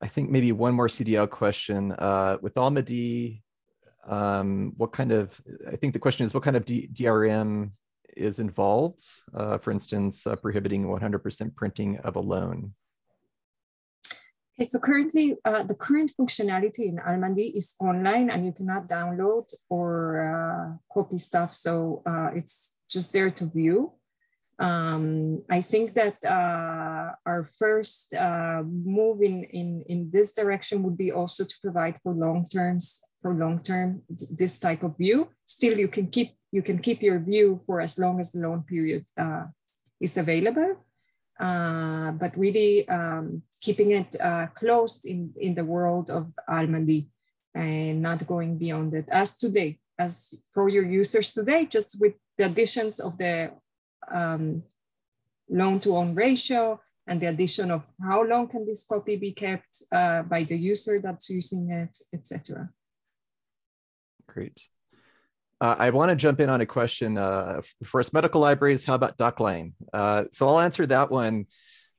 I think maybe one more CDL question. Uh, with Alma D, um, what kind of, I think the question is what kind of D DRM is involved? Uh, for instance, uh, prohibiting 100% printing of a loan.
Okay, so currently uh, the current functionality in Alma D is online and you cannot download or uh, copy stuff. So uh, it's just there to view. Um, I think that uh, our first uh, move in, in, in this direction would be also to provide for long terms for long term this type of view. Still, you can keep you can keep your view for as long as the loan period uh, is available. Uh, but really um, keeping it uh, closed in, in the world of Alma D and not going beyond it as today, as for your users today, just with the additions of the um, loan to own ratio and the addition of how long can this copy be kept uh, by the user that's using it, etc.
Great. Uh, I want to jump in on a question uh, for us medical libraries. How about DocLine? Uh, so I'll answer that one.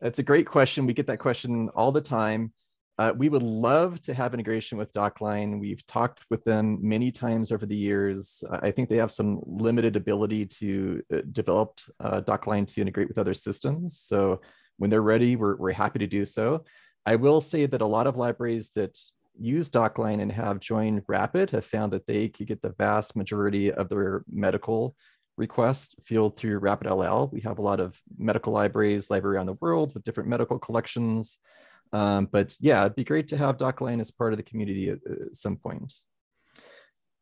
It's a great question. We get that question all the time. Uh, we would love to have integration with DocLine. We've talked with them many times over the years. I think they have some limited ability to uh, develop uh, DocLine to integrate with other systems. So when they're ready, we're, we're happy to do so. I will say that a lot of libraries that use DocLine and have joined Rapid have found that they could get the vast majority of their medical requests fielded through Rapid ILL. We have a lot of medical libraries, library around the world with different medical collections. Um, but yeah, it'd be great to have DocLine as part of the community at, at some point.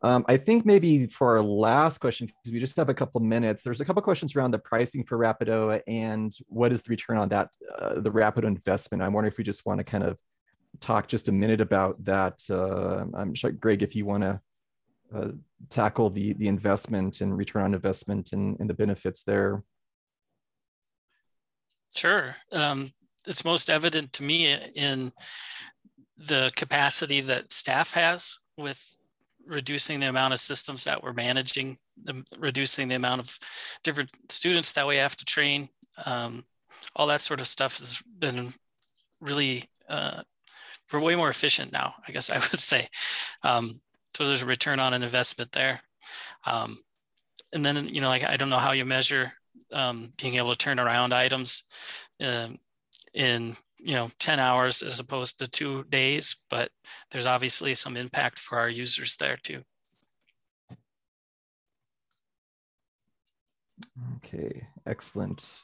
Um, I think maybe for our last question, because we just have a couple minutes, there's a couple questions around the pricing for Rapido and what is the return on that, uh, the Rapido investment. I'm wondering if we just want to kind of talk just a minute about that. Uh, I'm sure, Greg, if you want to uh, tackle the, the investment and return on investment and, and the benefits there.
Sure. Um, it's most evident to me in the capacity that staff has with reducing the amount of systems that we're managing, the, reducing the amount of different students that we have to train. Um, all that sort of stuff has been really uh, we're way more efficient now, I guess I would say. Um, so there's a return on an investment there. Um, and then, you know, like I don't know how you measure um, being able to turn around items um, in, you know, 10 hours as opposed to two days, but there's obviously some impact for our users there too.
Okay, excellent.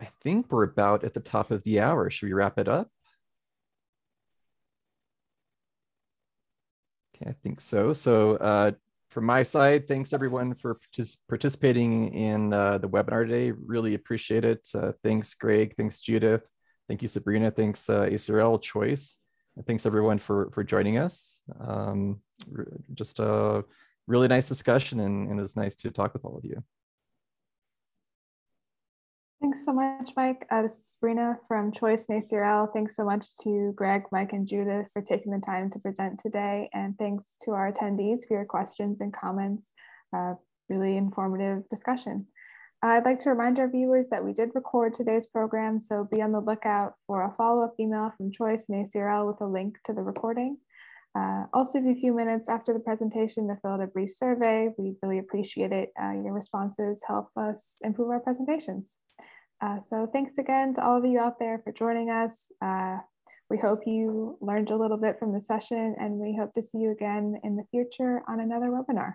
I think we're about at the top of the hour. Should we wrap it up? Okay, I think so. So uh, from my side, thanks everyone for partic participating in uh, the webinar today. Really appreciate it. Uh, thanks, Greg. Thanks, Judith. Thank you, Sabrina. Thanks, uh, ACRL Choice. And thanks everyone for, for joining us. Um, just a really nice discussion and, and it was nice to talk with all of you.
Thanks so much, Mike. Uh, this is Sabrina from Choice and ACRL. Thanks so much to Greg, Mike, and Judith for taking the time to present today. And thanks to our attendees for your questions and comments. Uh, really informative discussion. I'd like to remind our viewers that we did record today's program, so be on the lookout for a follow-up email from Choice and ACRL with a link to the recording. Uh, also, a few minutes after the presentation to fill out a brief survey. We really appreciate it. Uh, your responses help us improve our presentations. Uh, so thanks again to all of you out there for joining us. Uh, we hope you learned a little bit from the session and we hope to see you again in the future on another webinar.